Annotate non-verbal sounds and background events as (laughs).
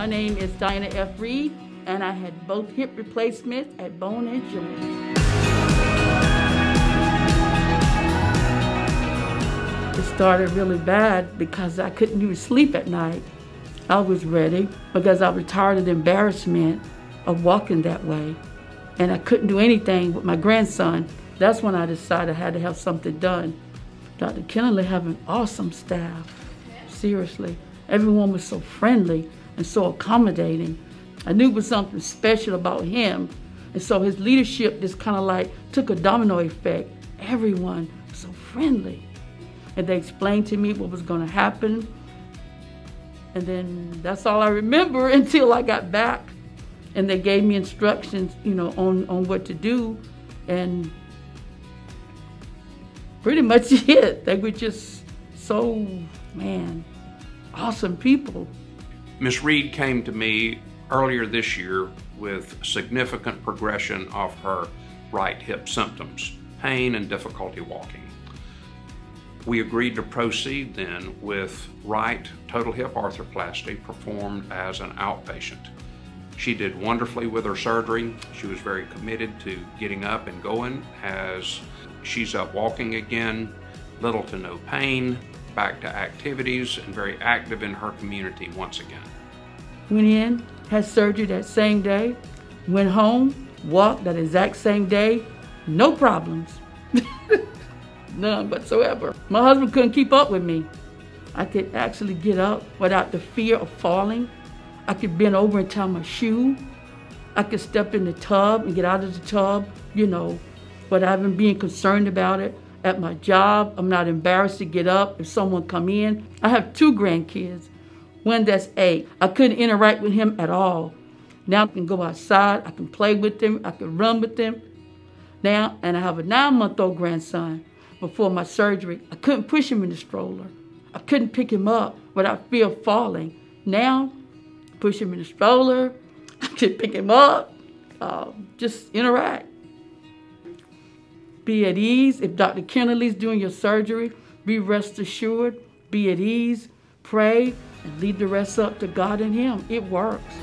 Her name is Diana F. Reid, and I had both hip replacements at Bone and Joint. It started really bad because I couldn't even sleep at night. I was ready because I was tired of the embarrassment of walking that way. And I couldn't do anything with my grandson. That's when I decided I had to have something done. Dr. Kennedy have an awesome staff, seriously. Everyone was so friendly and so accommodating. I knew it was something special about him. And so his leadership just kind of like took a domino effect. Everyone was so friendly. And they explained to me what was going to happen and then that's all I remember (laughs) until I got back. And they gave me instructions, you know, on, on what to do. And pretty much (laughs) it. They were just so, man, awesome people. Miss Reid came to me earlier this year with significant progression of her right hip symptoms, pain and difficulty walking. We agreed to proceed then with right total hip arthroplasty performed as an outpatient. She did wonderfully with her surgery. She was very committed to getting up and going as she's up walking again, little to no pain, back to activities, and very active in her community once again. Went in, had surgery that same day, went home, walked that exact same day, no problems. (laughs) None whatsoever. My husband couldn't keep up with me. I could actually get up without the fear of falling. I could bend over and tie my shoe. I could step in the tub and get out of the tub, you know, without even being concerned about it. At my job, I'm not embarrassed to get up if someone come in. I have two grandkids. One that's eight. I couldn't interact with him at all. Now I can go outside, I can play with him, I can run with him. Now, and I have a nine-month-old grandson before my surgery. I couldn't push him in the stroller. I couldn't pick him up without fear of falling. Now, push him in the stroller. (laughs) I can pick him up. Uh, just interact. Be at ease. If Dr. Kennedy's doing your surgery, be rest assured. Be at ease. Pray and leave the rest up to God and Him. It works.